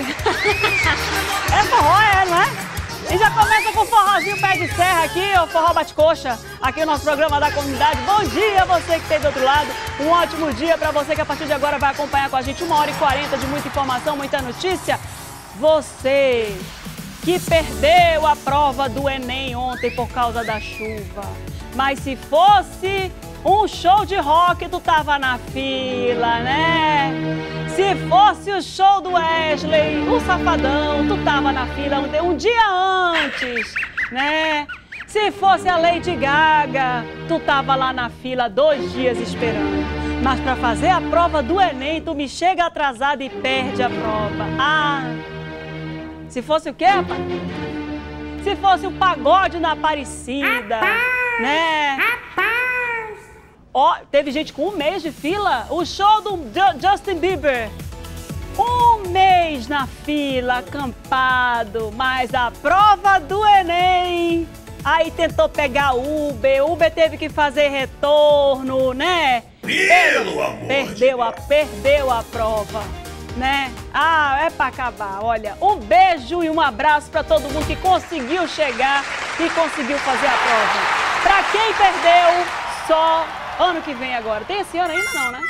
é forró, é, não é? E já começa com o forrozinho pé de serra aqui, o forró bate-coxa, aqui no nosso programa da comunidade. Bom dia você que tem do outro lado, um ótimo dia para você que a partir de agora vai acompanhar com a gente uma hora e quarenta de muita informação, muita notícia. Você que perdeu a prova do Enem ontem por causa da chuva. Mas se fosse um show de rock, tu tava na fila, né? Se fosse o show do Wesley, o Safadão, tu tava na fila um dia antes, né? Se fosse a Lady Gaga, tu tava lá na fila dois dias esperando. Mas para fazer a prova do Enem, tu me chega atrasado e perde a prova. Ah! Se fosse o quê, rapaz? Se fosse o pagode na Aparecida, né? Ó, teve gente com um mês de fila. O show do Justin Bieber. Um mês na fila, acampado. Mas a prova do Enem. Aí tentou pegar Uber. Uber teve que fazer retorno, né? Pelo amor Perdeu a, perdeu a prova, né? Ah, é pra acabar. Olha, um beijo e um abraço para todo mundo que conseguiu chegar e conseguiu fazer a prova. Pra quem perdeu, só ano que vem agora. Tem esse ano ainda não, né?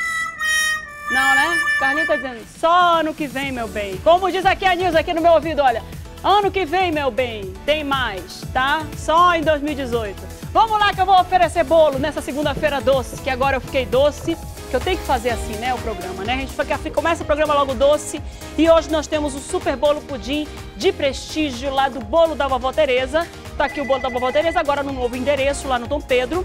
Não, né? Carlinhos tá dizendo, só ano que vem, meu bem. Como diz aqui a Nilza, aqui no meu ouvido, olha. Ano que vem, meu bem, tem mais, tá? Só em 2018. Vamos lá que eu vou oferecer bolo nessa segunda-feira doce, que agora eu fiquei doce, que eu tenho que fazer assim, né, o programa, né? A gente começa o programa logo doce e hoje nós temos o super bolo pudim de prestígio lá do bolo da vovó Tereza. Tá aqui o bolo da vovó Tereza, agora no novo endereço lá no Dom Pedro.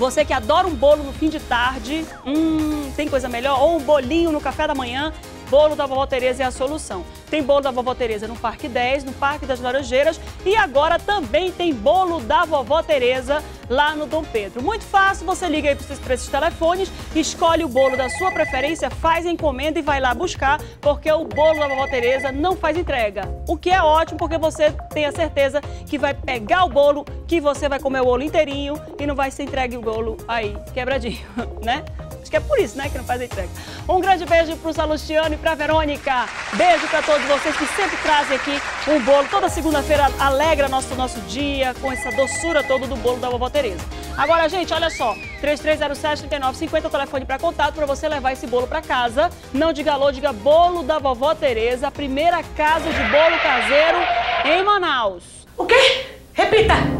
Você que adora um bolo no fim de tarde, hum, tem coisa melhor? Ou um bolinho no café da manhã, bolo da vovó Tereza é a solução. Tem bolo da vovó Tereza no Parque 10, no Parque das Laranjeiras e agora também tem bolo da vovó Tereza lá no Dom Pedro. Muito fácil, você liga aí para esses telefones, escolhe o bolo da sua preferência, faz a encomenda e vai lá buscar, porque o bolo da vovó Tereza não faz entrega. O que é ótimo, porque você tem a certeza que vai pegar o bolo, que você vai comer o bolo inteirinho e não vai ser entregue o bolo aí quebradinho, né? Que é por isso, né, que não faz entrega. Um grande beijo para o Salustiano e para a Verônica. Beijo para todos vocês que sempre trazem aqui um bolo. Toda segunda-feira alegra nosso, nosso dia com essa doçura toda do bolo da vovó Tereza. Agora, gente, olha só. 3307-3950 o telefone para contato para você levar esse bolo para casa. Não diga alô, diga bolo da vovó Tereza, a primeira casa de bolo caseiro em Manaus. O quê? Repita!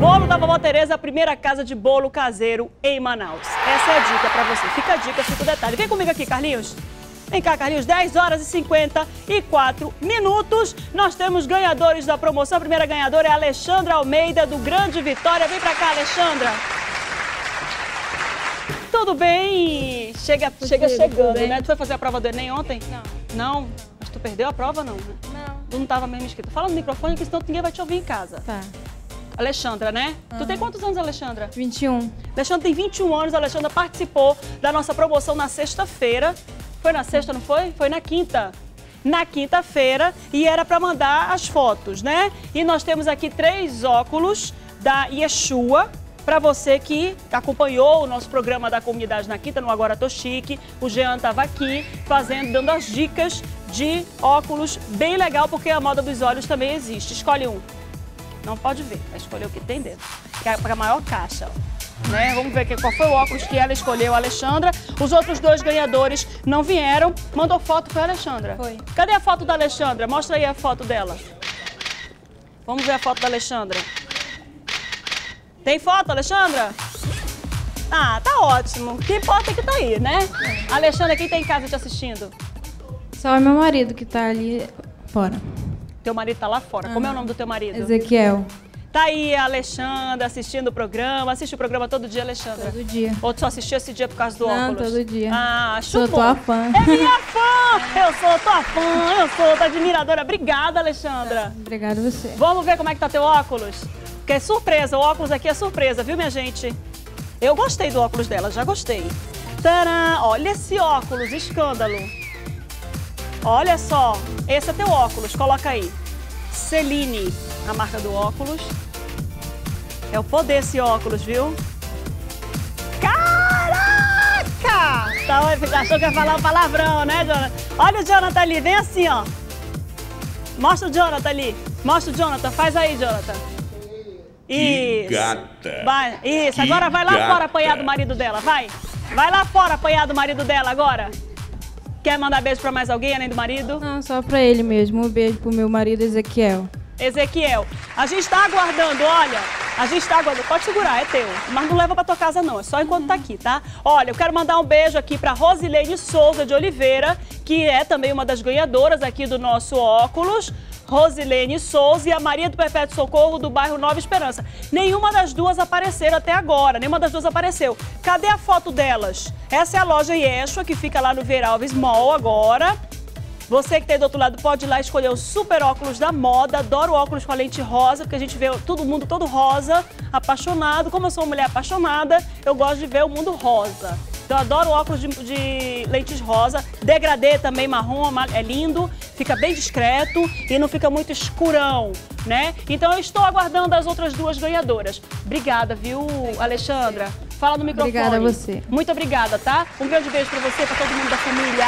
Bolo da Vovó Tereza, a primeira casa de bolo caseiro em Manaus. Essa é a dica para você. Fica a dica, fica o detalhe. Vem comigo aqui, Carlinhos. Vem cá, Carlinhos, 10 horas e 54 minutos. Nós temos ganhadores da promoção. A primeira ganhadora é a Alexandra Almeida, do Grande Vitória. Vem pra cá, Alexandra. Tudo bem? Chega, chega chegando, né? Tu foi fazer a prova do Enem ontem? Não. Não? Mas tu perdeu a prova, não? Não. Tu não tava mesmo inscrito. Fala no microfone, que senão ninguém vai te ouvir em casa. Tá. Alexandra, né? Tu tem quantos anos, Alexandra? 21. Alexandra tem 21 anos, a Alexandra participou da nossa promoção na sexta-feira. Foi na sexta, não foi? Foi na quinta. Na quinta-feira e era para mandar as fotos, né? E nós temos aqui três óculos da Yeshua para você que acompanhou o nosso programa da comunidade na quinta, no Agora Tô Chique. O Jean estava aqui fazendo, dando as dicas de óculos bem legal, porque a moda dos olhos também existe. Escolhe um. Não pode ver, vai escolher o que tem dentro. Que é a maior caixa. ó. Né? Vamos ver qual foi o óculos que ela escolheu, a Alexandra. Os outros dois ganhadores não vieram. Mandou foto para a Alexandra. Foi. Cadê a foto da Alexandra? Mostra aí a foto dela. Vamos ver a foto da Alexandra. Tem foto, Alexandra? Ah, tá ótimo. O que importa é que tá aí, né? Alexandra, quem tá em casa te assistindo? Só é meu marido que tá ali fora. Teu marido tá lá fora. Como é o nome do teu marido? Ezequiel. Tá aí a Alexandra assistindo o programa. Assiste o programa todo dia, Alexandra? Todo dia. Ou tu só assistiu esse dia por causa do Não, óculos? todo dia. Ah, Sou chupou. tua fã. É minha fã! Eu sou tua fã, eu sou tua admiradora. Obrigada, Alexandra. Obrigada a você. Vamos ver como é que tá teu óculos? Que é surpresa, o óculos aqui é surpresa, viu, minha gente? Eu gostei do óculos dela, já gostei. Tcharam! Olha esse óculos, escândalo. Olha só, esse é teu óculos, coloca aí. Celine, a marca do óculos. É o poder esse óculos, viu? Caraca! Tá, achou que ia falar um palavrão, né, Jonathan? Olha o Jonathan ali, vem assim, ó. Mostra o Jonathan ali. Mostra o Jonathan, faz aí, Jonathan. Isso. Que gata. Vai, isso, que agora vai lá gata. fora apanhar do marido dela, vai. Vai lá fora apanhar do marido dela agora. Quer mandar beijo pra mais alguém além do marido? Não, só pra ele mesmo. Um beijo pro meu marido Ezequiel. Ezequiel, a gente tá aguardando, olha, a gente tá aguardando, pode segurar, é teu, mas não leva pra tua casa não, é só enquanto tá aqui, tá? Olha, eu quero mandar um beijo aqui pra Rosilene Souza de Oliveira, que é também uma das ganhadoras aqui do nosso óculos. Rosilene Souza e a Maria do Perpétuo Socorro do bairro Nova Esperança. Nenhuma das duas apareceram até agora, nenhuma das duas apareceu. Cadê a foto delas? Essa é a loja Yeshua, que fica lá no Veralves Mall agora. Você que está aí do outro lado pode ir lá escolher o super óculos da moda. Adoro óculos com a lente rosa, porque a gente vê todo mundo todo rosa, apaixonado. Como eu sou uma mulher apaixonada, eu gosto de ver o mundo rosa. Então adoro óculos de, de lentes rosa. Degradê também marrom, é lindo, fica bem discreto e não fica muito escurão, né? Então eu estou aguardando as outras duas ganhadoras. Obrigada, viu, Alexandra? Fala no microfone. Obrigada a você. Muito obrigada, tá? Um grande beijo pra você, pra todo mundo da família.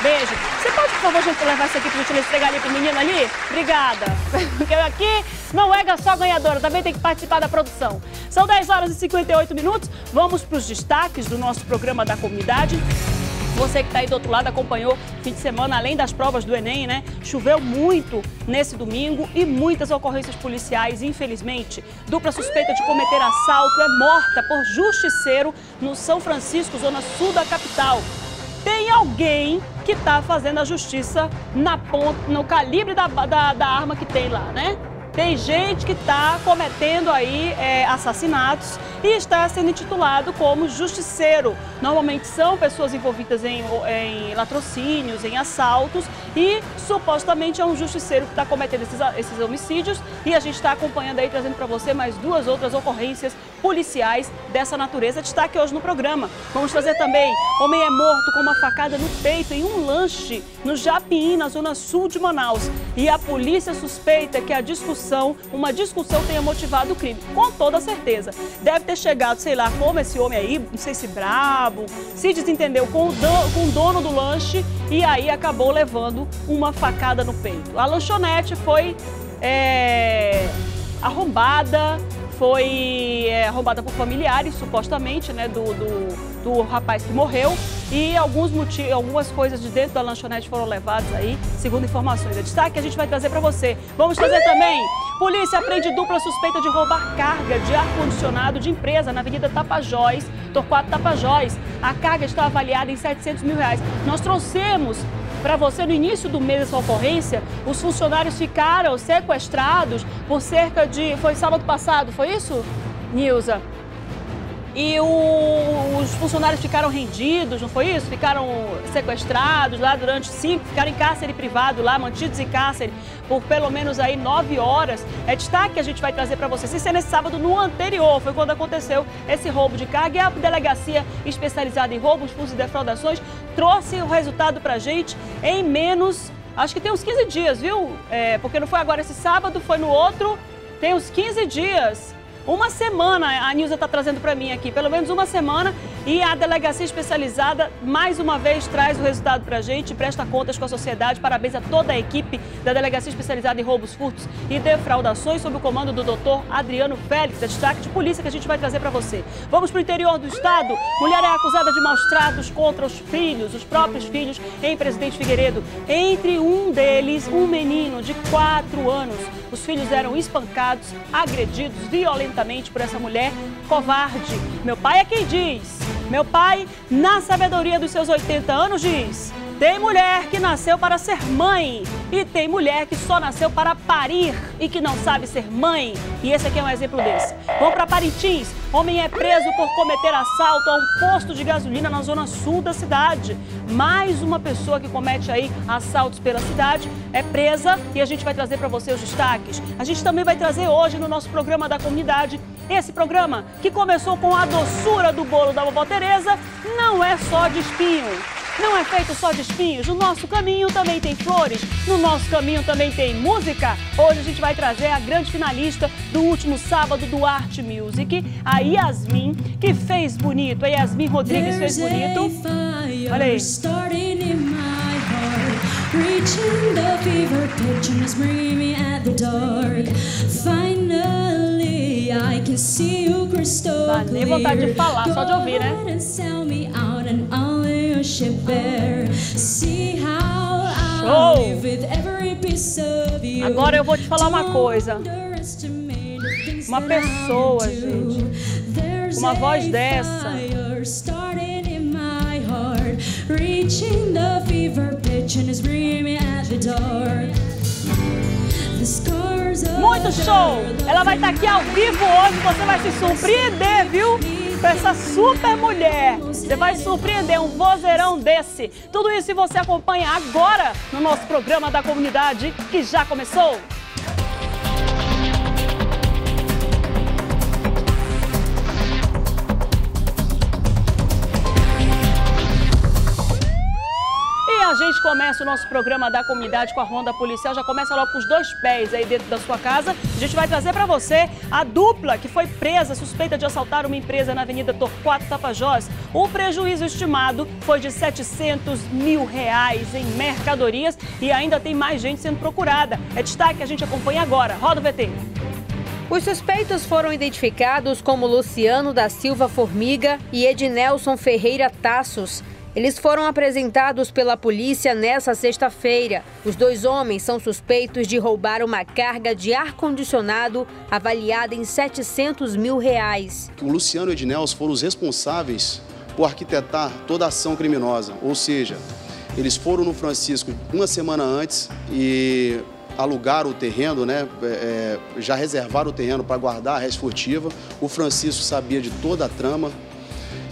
Beijo. Você pode, por favor, gente, levar isso aqui pra gente entregar ali pro menino ali? Obrigada. Porque aqui não é só ganhadora, também tem que participar da produção. São 10 horas e 58 minutos. Vamos pros destaques do nosso programa da comunidade. Você que está aí do outro lado acompanhou fim de semana, além das provas do Enem, né? Choveu muito nesse domingo e muitas ocorrências policiais, infelizmente. Dupla suspeita de cometer assalto é morta por justiceiro no São Francisco, zona sul da capital. Tem alguém que está fazendo a justiça na ponta, no calibre da, da, da arma que tem lá, né? Tem gente que está cometendo aí é, assassinatos e está sendo intitulado como justiceiro. Normalmente são pessoas envolvidas em, em latrocínios, em assaltos e supostamente é um justiceiro que está cometendo esses, esses homicídios e a gente está acompanhando aí, trazendo para você mais duas outras ocorrências policiais dessa natureza. Destaque hoje no programa. Vamos trazer também, homem é morto com uma facada no peito em um lanche no Japim, na zona sul de Manaus. E a polícia suspeita que a discussão, uma discussão tenha motivado o crime. Com toda certeza. Deve ter chegado, sei lá, como esse homem aí, não sei se brabo, se desentendeu com o, dono, com o dono do lanche e aí acabou levando uma facada no peito. A lanchonete foi é, arrombada, foi é, roubada por familiares, supostamente, né, do, do, do rapaz que morreu. E alguns motivos, algumas coisas de dentro da lanchonete foram levadas aí, segundo informações. É destaque que a gente vai trazer para você. Vamos trazer também. Polícia prende dupla suspeita de roubar carga de ar-condicionado de empresa na Avenida Tapajós, Torquato Tapajós. A carga está avaliada em 700 mil reais. Nós trouxemos para você no início do mês dessa ocorrência, os funcionários ficaram sequestrados por cerca de. Foi sábado passado, foi isso, Nilza? E o, os funcionários ficaram rendidos, não foi isso? Ficaram sequestrados lá durante cinco, ficaram em cárcere privado lá, mantidos em cárcere por pelo menos aí nove horas. É destaque que a gente vai trazer para vocês. Isso é nesse sábado, no anterior, foi quando aconteceu esse roubo de carga e a delegacia especializada em roubos, furtos e defraudações trouxe o resultado para a gente em menos, acho que tem uns 15 dias, viu? É, porque não foi agora esse sábado, foi no outro, tem uns 15 dias. Uma semana, a Nilza está trazendo para mim aqui, pelo menos uma semana, e a delegacia especializada mais uma vez traz o resultado para a gente, presta contas com a sociedade. Parabéns a toda a equipe da delegacia especializada em roubos, furtos e defraudações, sob o comando do doutor Adriano Félix, da destaque de polícia que a gente vai trazer para você. Vamos para o interior do estado. Mulher é acusada de maus tratos contra os filhos, os próprios filhos, em Presidente Figueiredo. Entre um deles, um menino de 4 anos. Os filhos eram espancados, agredidos violentamente por essa mulher covarde. Meu pai é quem diz. Meu pai, na sabedoria dos seus 80 anos, diz: tem mulher que nasceu para ser mãe e tem mulher que só nasceu para parir e que não sabe ser mãe. E esse aqui é um exemplo desse. Vamos para Parintins. Homem é preso por cometer assalto a um posto de gasolina na zona sul da cidade. Mais uma pessoa que comete aí assaltos pela cidade é presa e a gente vai trazer para você os destaques. A gente também vai trazer hoje no nosso programa da comunidade esse programa que começou com a doçura do bolo da vovó Tereza, não é só de espinho. Não é feito só de espinhos, no nosso caminho também tem flores, no nosso caminho também tem música. Hoje a gente vai trazer a grande finalista do último sábado do Art Music, a Yasmin, que fez bonito. A Yasmin Rodrigues fez bonito. Olha aí. Reaching the fever pitch and it's bringing me at the dark. Finally, I can see you crystal Dá nem vontade de falar, só de ouvir, né? Show! Agora eu vou te falar uma coisa. Uma pessoa, gente, uma voz dessa. reaching the fever pitch and me at the of Muito show! Ela vai estar aqui ao vivo hoje, você vai se surpreender, viu? Com essa super mulher. Você vai surpreender, um vozeirão desse. Tudo isso você acompanha agora no nosso programa da comunidade, que já começou. A gente começa o nosso programa da comunidade com a Ronda Policial. Já começa logo com os dois pés aí dentro da sua casa. A gente vai trazer para você a dupla que foi presa suspeita de assaltar uma empresa na Avenida Torquato Tapajós. O prejuízo estimado foi de 700 mil reais em mercadorias e ainda tem mais gente sendo procurada. É destaque que a gente acompanha agora. Roda o VT. Os suspeitos foram identificados como Luciano da Silva Formiga e Ednelson Ferreira Tassos. Eles foram apresentados pela polícia nesta sexta-feira. Os dois homens são suspeitos de roubar uma carga de ar-condicionado avaliada em 700 mil reais. O Luciano e o Ednelson foram os responsáveis por arquitetar toda a ação criminosa. Ou seja, eles foram no Francisco uma semana antes e alugaram o terreno, né? é, é, já reservaram o terreno para guardar a res furtiva. O Francisco sabia de toda a trama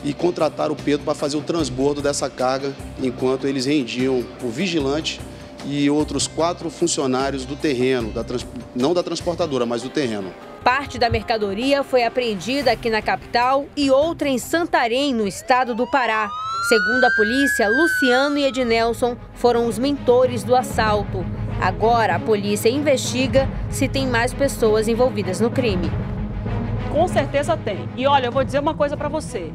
e contrataram o Pedro para fazer o transbordo dessa carga, enquanto eles rendiam o vigilante e outros quatro funcionários do terreno, da trans- não da transportadora, mas do terreno. Parte da mercadoria foi apreendida aqui na capital e outra em Santarém, no estado do Pará. Segundo a polícia, Luciano e Ednelson foram os mentores do assalto. Agora, a polícia investiga se tem mais pessoas envolvidas no crime. Com certeza tem. E olha, eu vou dizer uma coisa pra você.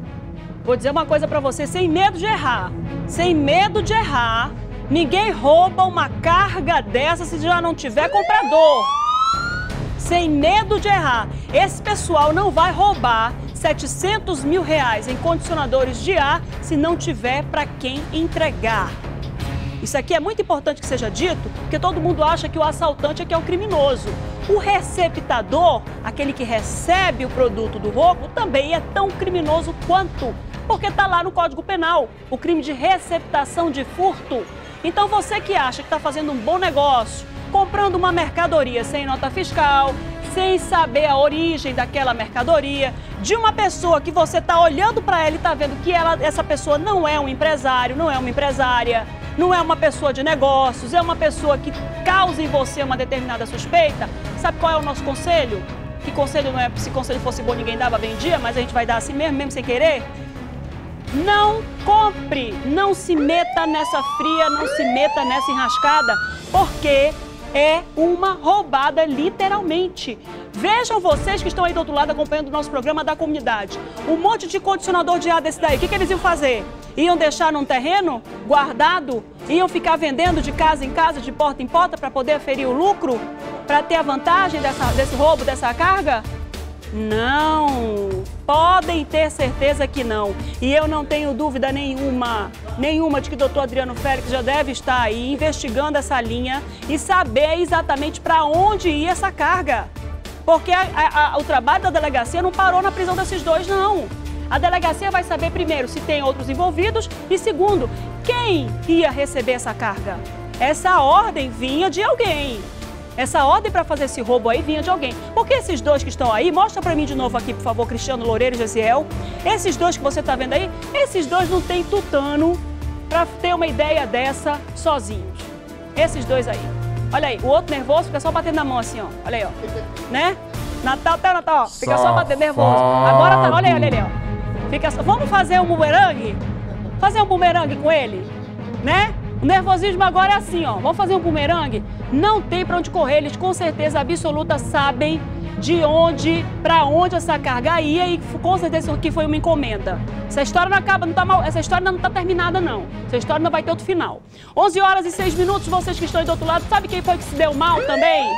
Vou dizer uma coisa pra você sem medo de errar. Sem medo de errar. Ninguém rouba uma carga dessa se já não tiver comprador. Sem medo de errar. Esse pessoal não vai roubar 700 mil reais em condicionadores de ar se não tiver para quem entregar. Isso aqui é muito importante que seja dito, porque todo mundo acha que o assaltante é que é o criminoso. O receptador, aquele que recebe o produto do roubo, também é tão criminoso quanto, porque está lá no Código Penal, o crime de receptação de furto. Então você que acha que está fazendo um bom negócio, comprando uma mercadoria sem nota fiscal, sem saber a origem daquela mercadoria, de uma pessoa que você está olhando para ela e está vendo que ela, essa pessoa não é um empresário, não é uma empresária, não é uma pessoa de negócios, é uma pessoa que causa em você uma determinada suspeita. Sabe qual é o nosso conselho? Que conselho não é, se conselho fosse bom ninguém dava, vendia, mas a gente vai dar assim mesmo, mesmo sem querer? Não compre, não se meta nessa fria, não se meta nessa enrascada, porque é uma roubada, literalmente. Vejam vocês que estão aí do outro lado acompanhando o nosso programa da comunidade. Um monte de condicionador de ar desse daí. O que, que eles iam fazer? Iam deixar num terreno guardado? Iam ficar vendendo de casa em casa, de porta em porta, para poder aferir o lucro? Para ter a vantagem dessa, desse roubo, dessa carga? Não, podem ter certeza que não. E eu não tenho dúvida nenhuma, nenhuma de que o doutor Adriano Félix já deve estar aí investigando essa linha e saber exatamente para onde ia essa carga. Porque a- a- a- o trabalho da delegacia não parou na prisão desses dois, não. A delegacia vai saber, primeiro, se tem outros envolvidos e, segundo, quem ia receber essa carga. Essa ordem vinha de alguém. Essa ordem para fazer esse roubo aí vinha de alguém. Porque esses dois que estão aí, mostra para mim de novo aqui, por favor, Cristiano Loureiro e Gesiel. Esses dois que você está vendo aí, esses dois não têm tutano para ter uma ideia dessa sozinhos. Esses dois aí. Olha aí, o outro nervoso fica só batendo na mão assim, ó. Olha aí, ó. Né? Natal até Natal, ó. Fica só batendo nervoso. Agora tá, olha aí, olha aí, ó. Fica só. Vamos fazer um bumerangue? Fazer um bumerangue com ele? Né? O nervosismo agora é assim, ó. Vamos fazer um bumerangue? Não tem pra onde correr. Eles com certeza absoluta sabem de onde, para onde essa carga ia e com certeza que foi uma encomenda. Essa história não acaba, não tá mal, essa história não está terminada não. Essa história não vai ter outro final. 11 horas e 6 minutos, vocês que estão aí do outro lado, sabe quem foi que se deu mal também?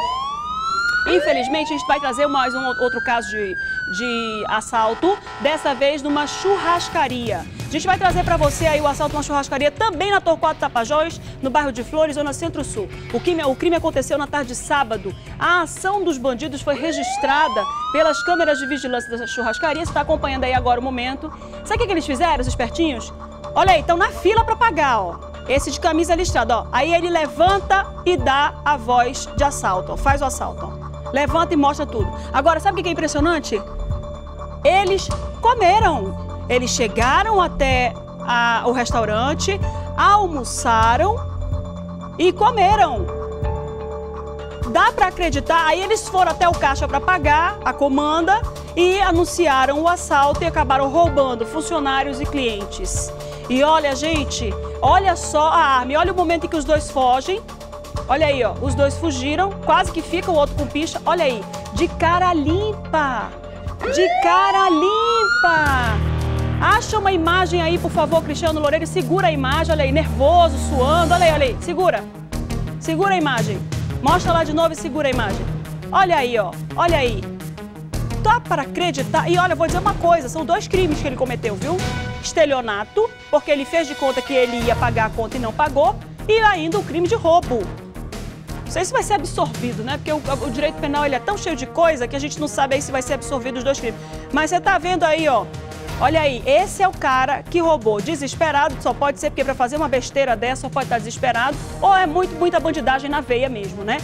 Infelizmente, a gente vai trazer mais um outro caso de, de assalto, dessa vez numa churrascaria. A gente vai trazer para você aí o assalto numa churrascaria também na Torquato Tapajós, no bairro de Flores, zona centro-sul. O crime, o crime aconteceu na tarde de sábado. A ação dos bandidos foi registrada pelas câmeras de vigilância da churrascaria. Você está acompanhando aí agora o momento. Sabe o que, que eles fizeram, os espertinhos? Olha aí, estão na fila para pagar, ó. Esse de camisa listrada, ó. Aí ele levanta e dá a voz de assalto, ó. Faz o assalto, ó. Levanta e mostra tudo. Agora, sabe o que é impressionante? Eles comeram. Eles chegaram até a, o restaurante, almoçaram e comeram. Dá para acreditar? Aí eles foram até o caixa para pagar a comanda e anunciaram o assalto e acabaram roubando funcionários e clientes. E olha, gente, olha só a arma. E olha o momento em que os dois fogem. Olha aí, ó, os dois fugiram, quase que fica o outro com picha. Olha aí, de cara limpa. De cara limpa. Acha uma imagem aí, por favor, Cristiano Loureiro. Segura a imagem, olha aí, nervoso, suando. Olha aí, olha aí, segura. Segura a imagem. Mostra lá de novo e segura a imagem. Olha aí, ó, olha aí. Dá para acreditar? E olha, vou dizer uma coisa, são dois crimes que ele cometeu, viu? Estelionato, porque ele fez de conta que ele ia pagar a conta e não pagou, e ainda o crime de roubo. Não sei se vai ser absorvido, né? Porque o, o, direito penal ele é tão cheio de coisa que a gente não sabe aí se vai ser absorvido os dois crimes. Mas você tá vendo aí, ó. Olha aí, esse é o cara que roubou desesperado, só pode ser porque para fazer uma besteira dessa só pode estar desesperado, ou é muito, muita bandidagem na veia mesmo, né?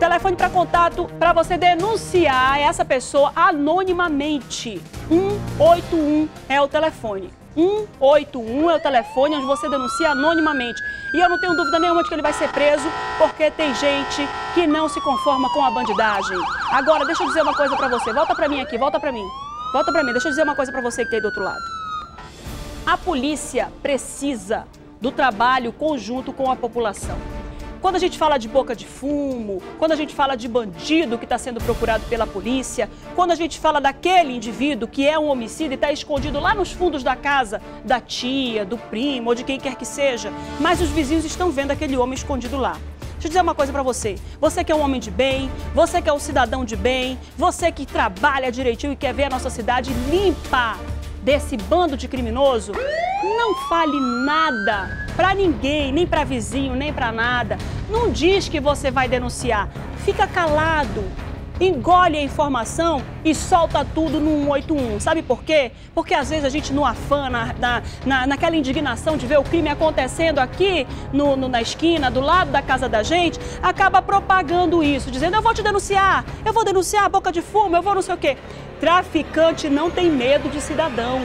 Telefone para contato para você denunciar essa pessoa anonimamente. 181 é o telefone. 181 é o telefone onde você denuncia anonimamente. E eu não tenho dúvida nenhuma de que ele vai ser preso, porque tem gente que não se conforma com a bandidagem. Agora, deixa eu dizer uma coisa para você. Volta para mim aqui, volta para mim. Volta para mim. Deixa eu dizer uma coisa para você que tem tá do outro lado. A polícia precisa do trabalho conjunto com a população. Quando a gente fala de boca de fumo, quando a gente fala de bandido que está sendo procurado pela polícia, quando a gente fala daquele indivíduo que é um homicida e está escondido lá nos fundos da casa da tia, do primo ou de quem quer que seja, mas os vizinhos estão vendo aquele homem escondido lá. Deixa eu dizer uma coisa para você. Você que é um homem de bem, você que é um cidadão de bem, você que trabalha direitinho e quer ver a nossa cidade limpa desse bando de criminoso, não fale nada para ninguém, nem para vizinho, nem para nada. Não diz que você vai denunciar. Fica calado. Engole a informação e solta tudo no 181. Sabe por quê? Porque às vezes a gente, no afã, na, na, naquela indignação de ver o crime acontecendo aqui no, no, na esquina, do lado da casa da gente, acaba propagando isso, dizendo: eu vou te denunciar, eu vou denunciar boca de fumo, eu vou não sei o quê. Traficante não tem medo de cidadão.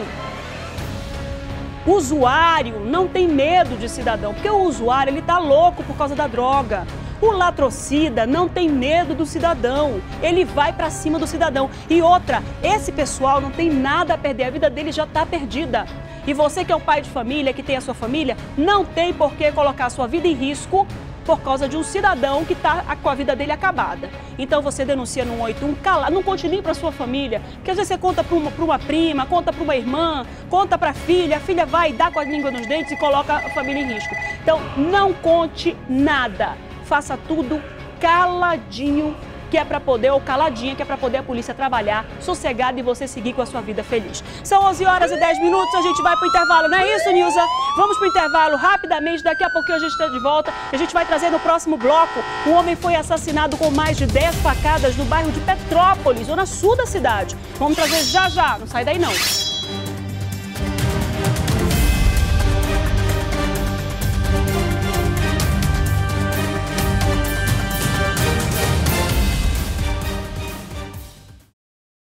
Usuário não tem medo de cidadão, porque o usuário ele tá louco por causa da droga. O latrocida não tem medo do cidadão, ele vai para cima do cidadão. E outra, esse pessoal não tem nada a perder, a vida dele já está perdida. E você que é um pai de família, que tem a sua família, não tem por que colocar a sua vida em risco por causa de um cidadão que está com a vida dele acabada. Então você denuncia no 181, cala, não conte nem para sua família, porque às vezes você conta para uma, uma prima, conta para uma irmã, conta para a filha, a filha vai dar com a língua nos dentes e coloca a família em risco. Então não conte nada, faça tudo caladinho que é para poder, ou caladinha, que é para poder a polícia trabalhar sossegada e você seguir com a sua vida feliz. São 11 horas e 10 minutos, a gente vai para o intervalo, não é isso, Nilza? Vamos para o intervalo rapidamente, daqui a pouquinho a gente está de volta e a gente vai trazer no próximo bloco. Um homem foi assassinado com mais de 10 facadas no bairro de Petrópolis, zona sul da cidade. Vamos trazer já já, não sai daí não.